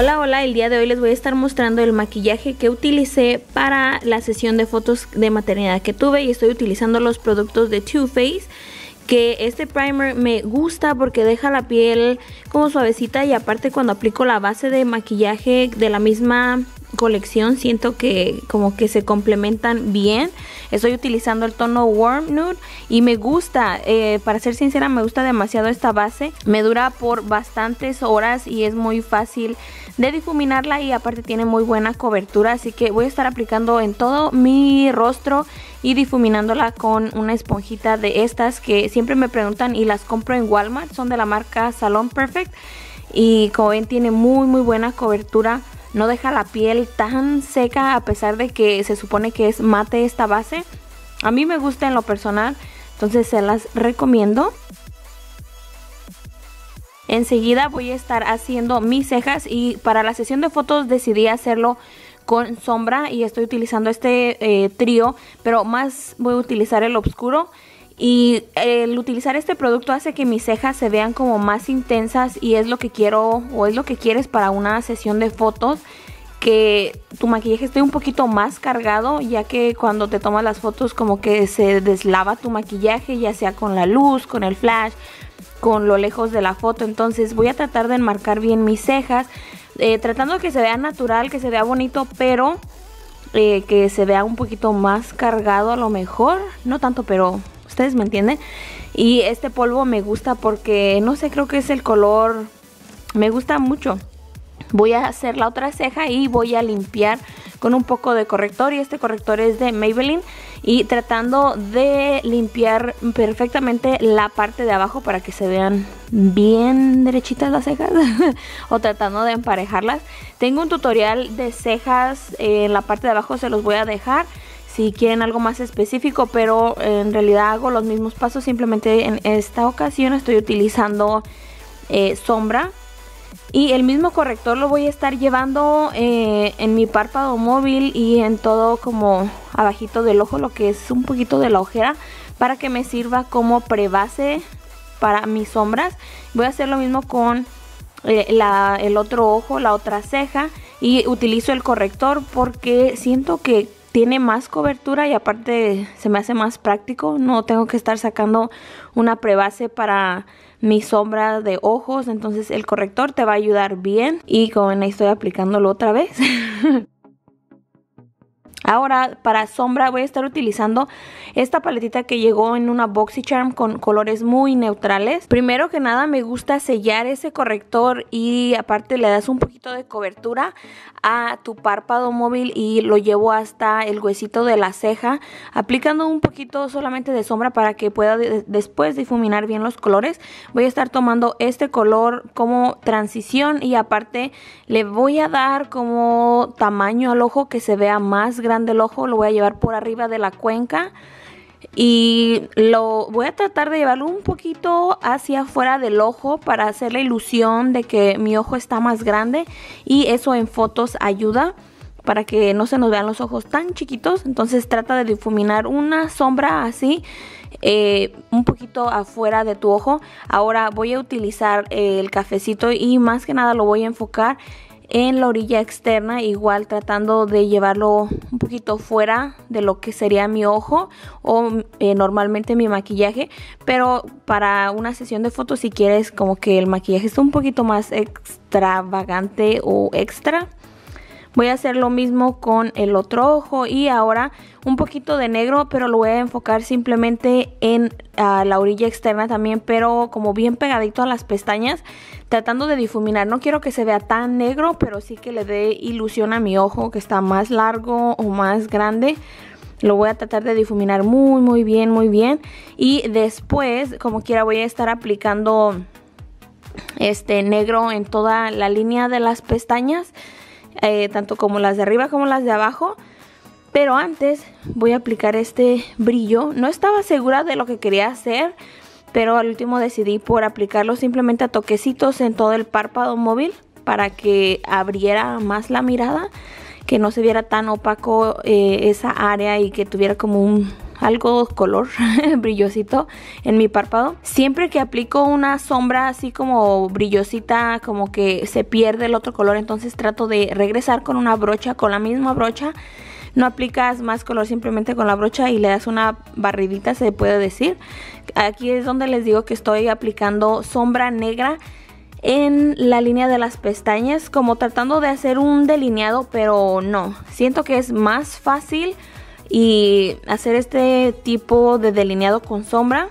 Hola, el día de hoy les voy a estar mostrando el maquillaje que utilicé para la sesión de fotos de maternidad que tuve y estoy utilizando los productos de Too Faced que este primer me gusta porque deja la piel como suavecita y aparte cuando aplico la base de maquillaje de la misma colección siento que como que se complementan bien. Estoy utilizando el tono warm nude y me gusta eh, para ser sincera me gusta demasiado esta base. Me dura por bastantes horas y es muy fácil de difuminarla y aparte tiene muy buena cobertura así que voy a estar aplicando en todo mi rostro y difuminándola con una esponjita de estas que siempre me preguntan y las compro en Walmart son de la marca Salon Perfect y como ven tiene muy muy buena cobertura no deja la piel tan seca a pesar de que se supone que es mate esta base. A mí me gusta en lo personal, entonces se las recomiendo. Enseguida voy a estar haciendo mis cejas y para la sesión de fotos decidí hacerlo con sombra y estoy utilizando este eh, trío, pero más voy a utilizar el oscuro y el utilizar este producto hace que mis cejas se vean como más intensas y es lo que quiero o es lo que quieres para una sesión de fotos que tu maquillaje esté un poquito más cargado ya que cuando te tomas las fotos como que se deslava tu maquillaje ya sea con la luz, con el flash, con lo lejos de la foto. Entonces voy a tratar de enmarcar bien mis cejas eh, tratando de que se vea natural, que se vea bonito pero eh, que se vea un poquito más cargado a lo mejor, no tanto pero ustedes me entienden. Y este polvo me gusta porque, no sé, creo que es el color, me gusta mucho. Voy a hacer la otra ceja y voy a limpiar con un poco de corrector y este corrector es de Maybelline y tratando de limpiar perfectamente la parte de abajo para que se vean bien derechitas las cejas o tratando de emparejarlas. Tengo un tutorial de cejas en la parte de abajo, se los voy a dejar si quieren algo más específico, pero en realidad hago los mismos pasos, simplemente en esta ocasión estoy utilizando eh, sombra y el mismo corrector lo voy a estar llevando eh, en mi párpado móvil y en todo como abajito del ojo, lo que es un poquito de la ojera, para que me sirva como prebase para mis sombras. Voy a hacer lo mismo con eh, el otro ojo, la otra ceja y utilizo el corrector porque siento que tiene más cobertura y aparte se me hace más práctico. No tengo que estar sacando una prebase para mi sombra de ojos. Entonces el corrector te va a ayudar bien. Y como ven ahí estoy aplicándolo otra vez. Ahora para sombra voy a estar utilizando esta paletita que llegó en una BoxyCharm con colores muy neutrales. Primero que nada me gusta sellar ese corrector y aparte le das un poquito de cobertura a tu párpado móvil y lo llevo hasta el huesito de la ceja aplicando un poquito solamente de sombra para que pueda después difuminar bien los colores. Voy a estar tomando este color como transición y aparte le voy a dar como tamaño al ojo que se vea más grande el ojo. Lo voy a llevar por arriba de la cuenca y lo voy a tratar de llevarlo un poquito hacia afuera del ojo para hacer la ilusión de que mi ojo está más grande y eso en fotos ayuda para que no se nos vean los ojos tan chiquitos entonces trata de difuminar una sombra así eh, un poquito afuera de tu ojo ahora voy a utilizar el cafecito y más que nada lo voy a enfocar en la orilla externa igual tratando de llevarlo un poquito fuera de lo que sería mi ojo o eh, normalmente mi maquillaje. Pero para una sesión de fotos si quieres como que el maquillaje es un poquito más extravagante o extra Voy a hacer lo mismo con el otro ojo y ahora un poquito de negro, pero lo voy a enfocar simplemente en la orilla externa también, pero como bien pegadito a las pestañas, tratando de difuminar. No quiero que se vea tan negro, pero sí que le dé ilusión a mi ojo que está más largo o más grande. Lo voy a tratar de difuminar muy, muy bien, muy bien. Y después, como quiera, voy a estar aplicando este negro en toda la línea de las pestañas eh, tanto como las de arriba como las de abajo. Pero antes voy a aplicar este brillo. No estaba segura de lo que quería hacer, pero al último decidí por aplicarlo simplemente a toquecitos en todo el párpado móvil para que abriera más la mirada, que no se viera tan opaco eh, esa área y que tuviera como un algo color brillosito en mi párpado. Siempre que aplico una sombra así como brillosita, como que se pierde el otro color, entonces trato de regresar con una brocha, con la misma brocha. No aplicas más color simplemente con la brocha y le das una barridita, se puede decir. Aquí es donde les digo que estoy aplicando sombra negra en la línea de las pestañas, como tratando de hacer un delineado, pero no. Siento que es más fácil y hacer este tipo de delineado con sombra.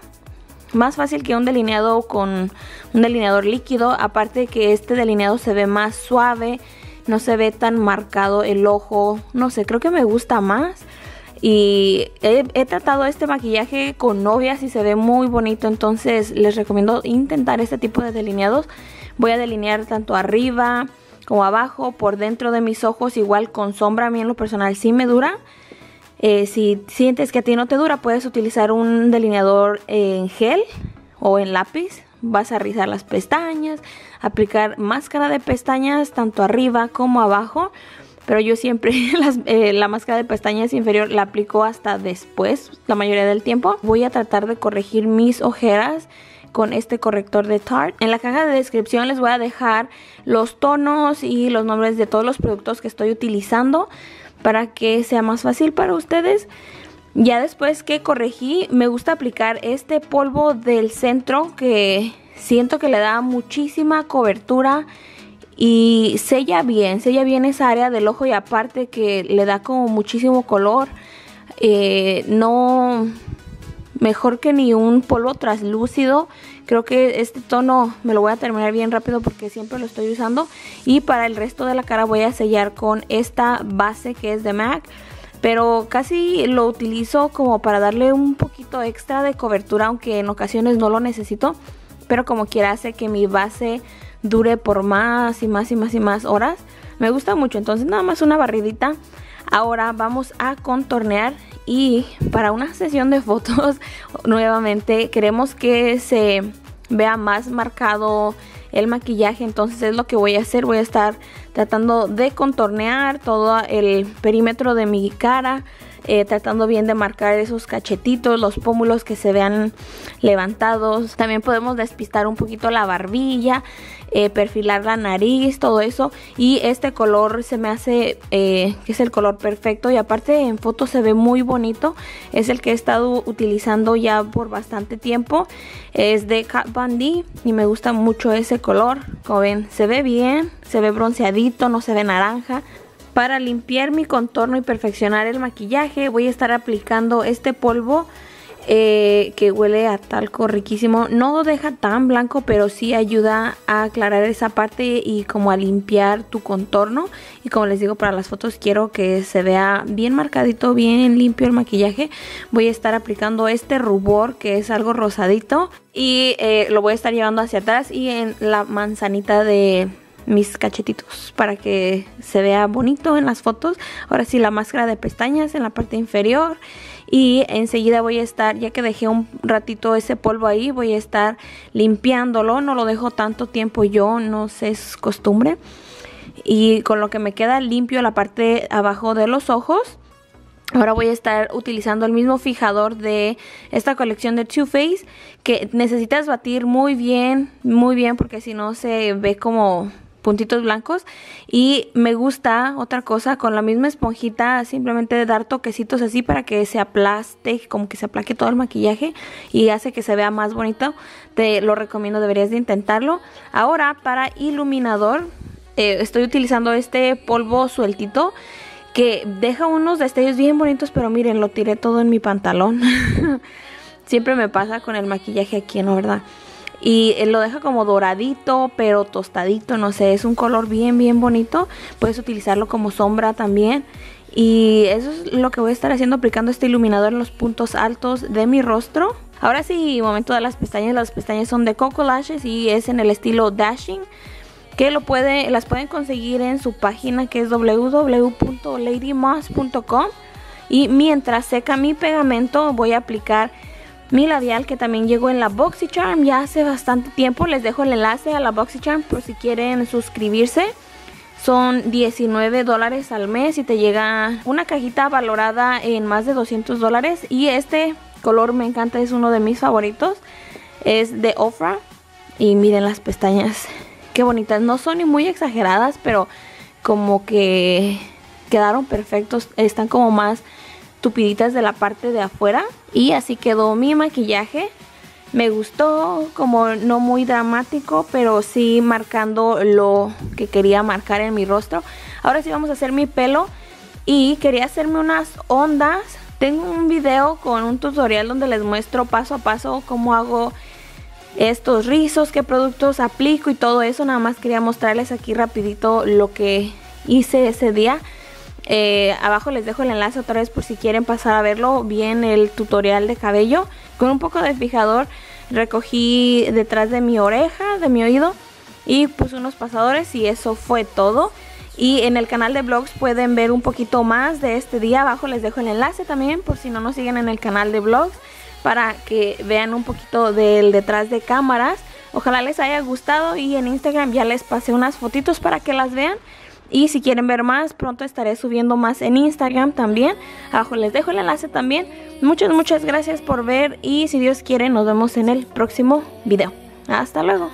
Más fácil que un delineado con un delineador líquido aparte que este delineado se ve más suave no se ve tan marcado el ojo no sé creo que me gusta más. Y he, he, tratado este maquillaje con novias y se ve muy bonito entonces les recomiendo intentar este tipo de delineados. Voy a delinear tanto arriba como abajo por dentro de mis ojos igual con sombra a mí en lo personal sí me dura eh, si sientes que a ti no te dura, puedes utilizar un delineador en gel o en lápiz. Vas a rizar las pestañas, aplicar máscara de pestañas tanto arriba como abajo. Pero yo siempre eh, la máscara de pestañas inferior la aplico hasta después, la mayoría del tiempo. Voy a tratar de corregir mis ojeras con este corrector de Tarte. En la caja de descripción les voy a dejar los tonos y los nombres de todos los productos que estoy utilizando para que sea más fácil para ustedes. Ya después que corregí, me gusta aplicar este polvo del centro que siento que le da muchísima cobertura y sella bien, sella bien esa área del ojo y aparte que le da como muchísimo color. Eh, no mejor que ni un polvo translúcido. Creo que este tono me lo voy a terminar bien rápido porque siempre lo estoy usando. Y para el resto de la cara voy a sellar con esta base que es de MAC. Pero casi lo utilizo como para darle un poquito extra de cobertura, aunque en ocasiones no lo necesito. Pero como quiera hace que mi base dure por más y más y más y más horas. Me gusta mucho, entonces nada más una barridita. Ahora vamos a contornear y para una sesión de fotos nuevamente queremos que se vea más marcado el maquillaje. Entonces es lo que voy a hacer. Voy a estar tratando de contornear todo el perímetro de mi cara eh, tratando bien de marcar esos cachetitos, los pómulos que se vean levantados. También podemos despistar un poquito la barbilla, eh, perfilar la nariz, todo eso. Y este color se me hace eh, que es el color perfecto y aparte en foto se ve muy bonito. Es el que he estado utilizando ya por bastante tiempo. Es de Kat Von D y me gusta mucho ese color. Como ven, se ve bien, se ve bronceadito, no se ve naranja. Para limpiar mi contorno y perfeccionar el maquillaje voy a estar aplicando este polvo eh, que huele a talco riquísimo. No lo deja tan blanco pero sí ayuda a aclarar esa parte y como a limpiar tu contorno. Y como les digo para las fotos quiero que se vea bien marcadito, bien limpio el maquillaje. Voy a estar aplicando este rubor que es algo rosadito y eh, lo voy a estar llevando hacia atrás y en la manzanita de mis cachetitos para que se vea bonito en las fotos. Ahora sí, la máscara de pestañas en la parte inferior. Y enseguida voy a estar, ya que dejé un ratito ese polvo ahí, voy a estar limpiándolo. No lo dejo tanto tiempo yo, no sé, es costumbre. Y con lo que me queda limpio la parte abajo de los ojos. Ahora voy a estar utilizando el mismo fijador de esta colección de Too Faced que necesitas batir muy bien, muy bien porque si no se ve como puntitos blancos. Y me gusta otra cosa con la misma esponjita simplemente dar toquecitos así para que se aplaste como que se aplaque todo el maquillaje y hace que se vea más bonito. Te lo recomiendo deberías de intentarlo. Ahora para iluminador eh, estoy utilizando este polvo sueltito que deja unos destellos bien bonitos pero miren lo tiré todo en mi pantalón. Siempre me pasa con el maquillaje aquí no verdad y lo deja como doradito pero tostadito no sé es un color bien bien bonito. Puedes utilizarlo como sombra también. Y eso es lo que voy a estar haciendo aplicando este iluminador en los puntos altos de mi rostro. Ahora sí momento de las pestañas. Las pestañas son de Coco Lashes y es en el estilo dashing que lo puede, las pueden conseguir en su página que es www.ladymoss.com y mientras seca mi pegamento voy a aplicar mi labial que también llegó en la BoxyCharm ya hace bastante tiempo. Les dejo el enlace a la BoxyCharm por si quieren suscribirse. son 19 dólares al mes y te llega una cajita valorada en más de 200 dólares y este color me encanta, es uno de mis favoritos. Es de Ofra y miren las pestañas, qué bonitas. No son ni muy exageradas, pero como que quedaron perfectos. Están como más tupiditas de la parte de afuera. Y así quedó mi maquillaje. Me gustó, como no muy dramático, pero sí marcando lo que quería marcar en mi rostro. Ahora sí vamos a hacer mi pelo. Y quería hacerme unas ondas. Tengo un video con un tutorial donde les muestro paso a paso cómo hago estos rizos, qué productos aplico y todo eso. Nada más quería mostrarles aquí rapidito lo que hice ese día. Eh, abajo les dejo el enlace otra vez por si quieren pasar a verlo bien el tutorial de cabello. Con un poco de fijador recogí detrás de mi oreja, de mi oído y puse unos pasadores y eso fue todo. Y en el canal de vlogs pueden ver un poquito más de este día. Abajo les dejo el enlace también por si no nos siguen en el canal de vlogs para que vean un poquito del detrás de cámaras. Ojalá les haya gustado y en Instagram ya les pasé unas fotitos para que las vean. Y si quieren ver más, pronto estaré subiendo más en Instagram también. Abajo les dejo el enlace también. Muchas, muchas gracias por ver y si Dios quiere nos vemos en el próximo video. Hasta luego.